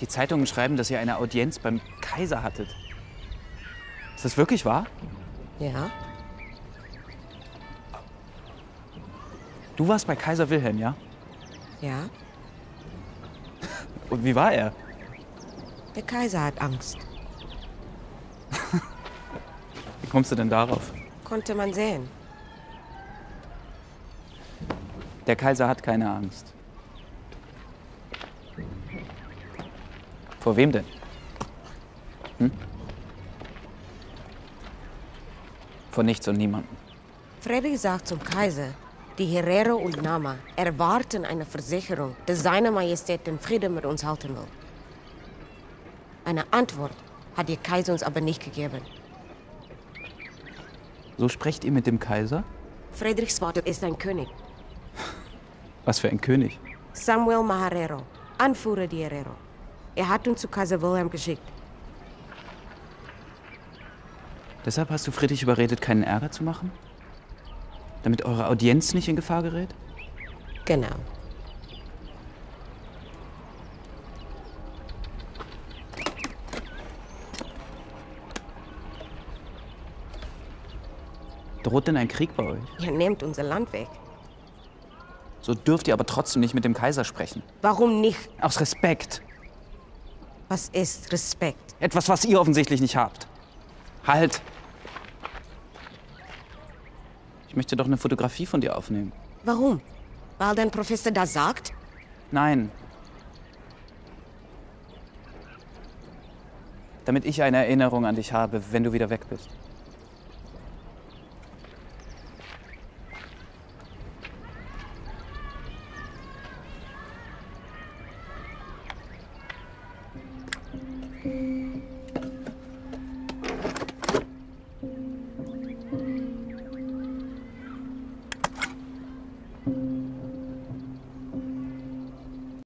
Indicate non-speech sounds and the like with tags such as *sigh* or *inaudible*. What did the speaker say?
Die Zeitungen schreiben, dass ihr eine Audienz beim Kaiser hattet. Ist das wirklich wahr? Ja. Du warst bei Kaiser Wilhelm, ja? Ja. *laughs* Und wie war er? Der Kaiser hat Angst. *laughs* Wie kommst du denn darauf? Konnte man sehen. Der Kaiser hat keine Angst. Vor wem denn? Hm? Vor nichts und niemandem. Freddy sagt zum Kaiser, die Herero und Nama erwarten eine Versicherung, dass seine Majestät den Frieden mit uns halten will. Eine Antwort hat der Kaiser uns aber nicht gegeben. So sprecht ihr mit dem Kaiser? Friedrichs Vater ist ein König. Was für ein König. Samuel Maharero, Anführer der Herero. Er hat uns zu Kaiser Wilhelm geschickt. Deshalb hast du Friedrich überredet, keinen Ärger zu machen? Damit eure Audienz nicht in Gefahr gerät? Genau. Droht denn ein Krieg bei euch? Ihr nehmt unser Land weg. So dürft ihr aber trotzdem nicht mit dem Kaiser sprechen. Warum nicht? Aus Respekt. Was ist Respekt? Etwas, was ihr offensichtlich nicht habt. Halt! Ich möchte doch eine Fotografie von dir aufnehmen. Warum? Weil dein Professor das sagt? Nein. Damit ich eine Erinnerung an dich habe, wenn du wieder weg bist.